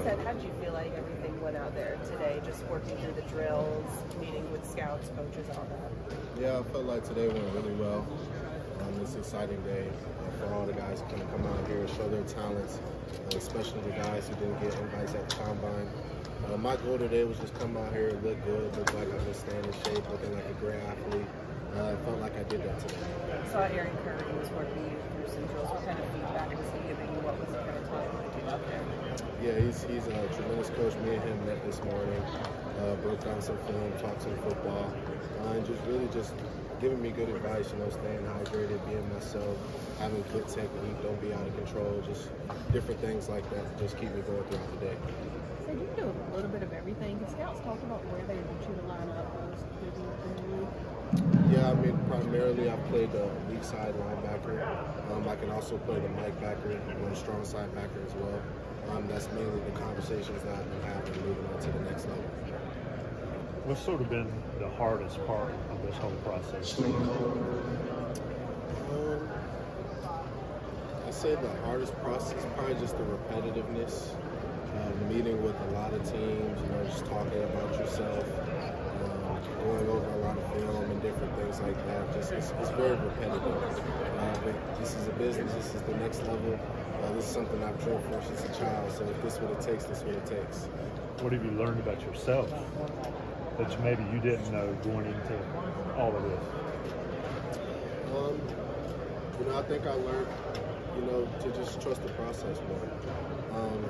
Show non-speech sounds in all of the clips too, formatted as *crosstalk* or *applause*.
Ced, how did you feel like everything went out there today? Just working through the drills, meeting with scouts, coaches, all that. Yeah, I felt like today went really well. Um, it's an exciting day uh, for all the guys who can come out here and show their talents, uh, especially the guys who didn't get invites at the combine. Uh, my goal today was just come out here, look good, look like been staying in shape, looking like a great athlete. Uh, I felt like I did that today. I saw Aaron Curry was working you through some drills. What kind of feedback was he giving you? What was the kind of time like out there? Yeah, he's, he's a tremendous coach. Me and him met this morning, uh, broke down some film, talked some football, uh, and just really just giving me good advice, you know, staying hydrated, being myself, having good technique, don't be out of control, just different things like that just keep me going throughout the day. So you do a little bit of everything. Can scouts talk about where they want you to line up yeah, I mean, primarily I play the weak side linebacker. Um, I can also play the Mike backer, or the strong side backer as well. Um, that's mainly the conversations that I've been having moving on to the next level. What's sort of been the hardest part of this whole process? Um, I say the hardest process probably just the repetitiveness. Um, meeting with a lot of teams, you know, just talking about yourself, um, going over a lot of film and different things like that. Just it's, it's very repetitive. Uh, but this is a business. This is the next level. This is something I've dreamed for since a child. So if this is what it takes, this is what it takes. What have you learned about yourself that maybe you didn't know going into all of this? Um, you know, I think I learned, you know, to just trust the process more, um,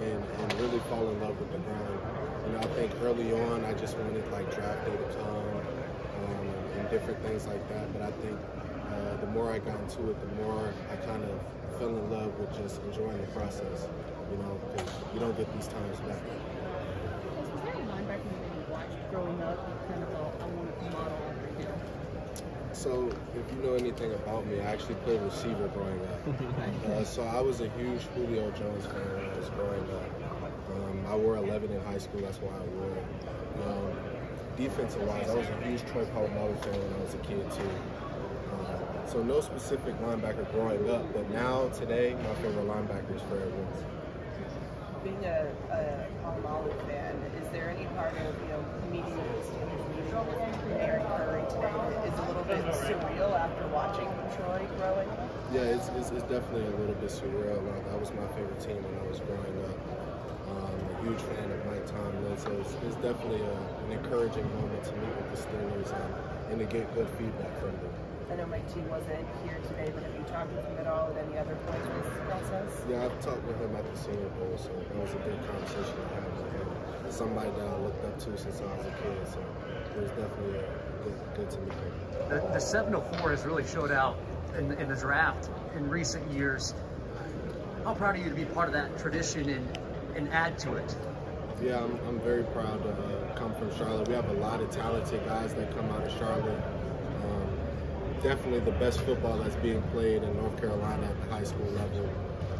and, and really fall in love with the grind. You know, I think early on I just wanted like draft day to come um, and different things like that. But I think uh, the more I got into it, the more I kind of fell in love with just enjoying the process. You know, because you don't get these times back growing up, you kind of thought, I want to model after him? So, if you know anything about me, I actually played receiver growing up. *laughs* uh, so I was a huge Julio Jones fan when I was growing up. Um, I wore 11 in high school, that's why I wore it. Um, defensive wise, I was a huge Troy Polamalu fan when I was a kid too. So no specific linebacker growing up, but now today my favorite linebacker is Fred Woods. Being a, a Polamalu fan, is there any part of you know meeting with Curry today is a little bit surreal after watching Troy growing up? Yeah, it's, it's, it's definitely a little bit surreal. Like, that was my favorite team when I was growing up. Um, a huge fan of Mike Tomlin, so it's, it's definitely a, an encouraging moment to meet with the Steelers and, and to get good feedback from them. I know Mike T wasn't here today, but have you talked with him at all at any other points in this process? Yeah, I've talked with him at the Senior Bowl, so that was a good conversation to have with him. Somebody that I looked up to since I was a kid, so it was definitely uh, good, good to meet him. The, the 704 has really showed out in, in the draft in recent years. How proud are you to be part of that tradition and, and add to it? Yeah, I'm, I'm very proud to uh, come from Charlotte. We have a lot of talented guys that come out of Charlotte. Um, definitely the best football that's being played in North Carolina at the high school level.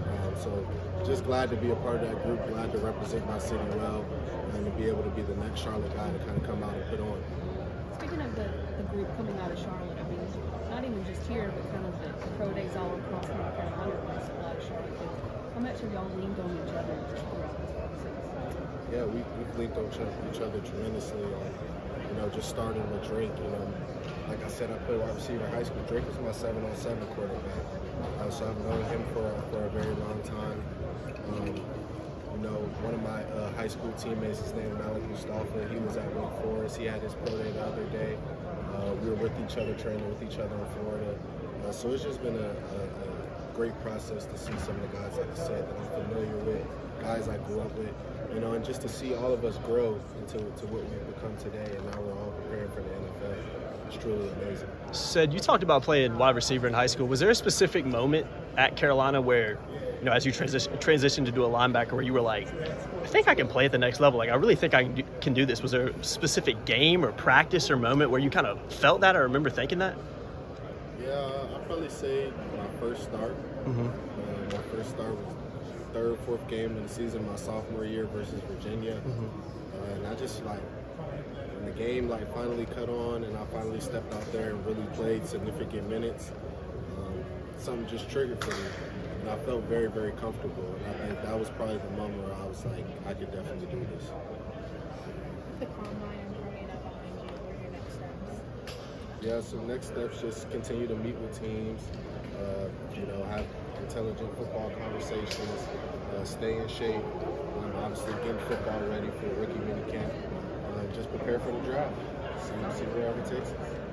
Um, so just glad to be a part of that group, glad to represent my city well, and to be able to be the next Charlotte guy to kind of come out and put on. Speaking of the, the group coming out of Charlotte, I mean, not even just here, but kind of the, the pro days all across North Carolina, How much have y'all leaned on each other throughout this process? Yeah, we, we've leaned on each other tremendously. Like, you know, just starting with Drake, you know, like I said, I played wide receiver in high school. Drake was my seven on seven quarterback. Uh, so I've known him for, for a very long time. Um, you know, one of my uh, high school teammates, his name is Malik Mustapha. He was at Wake Forest. He had his pro day the other day. Uh, we were with each other, training with each other in Florida. Uh, so it's just been a, a, a, great process to see some of the guys, like I said, that I'm familiar with, guys I grew up with, you know, and just to see all of us grow into to what we've become today, and now we're all preparing for the NFL. It's truly amazing. Ced you talked about playing wide receiver in high school. Was there a specific moment at Carolina where you know, as you transition transitioned to do a linebacker, where you were like, I think I can play at the next level. Like, I really think I can do, can do this. Was there a specific game or practice or moment where you kind of felt that, or remember thinking that? Yeah, I'd probably say my first start. Mm-hmm. Uh, my first start was third, fourth game in the season, my sophomore year versus Virginia, mm-hmm. uh, and I just like when the game like finally cut on, and I finally stepped out there and really played significant minutes. Um, something just triggered for me and I felt very, very comfortable. And I think that was probably the moment where I was like, I could definitely do this. The combine and running up behind you. What are your next steps? Yeah, so next steps just continue to meet with teams, uh, you know, have intelligent football conversations, uh, stay in shape, um, obviously getting football ready for rookie minicamp, uh, just prepare for the draft. See, see wherever it takes us.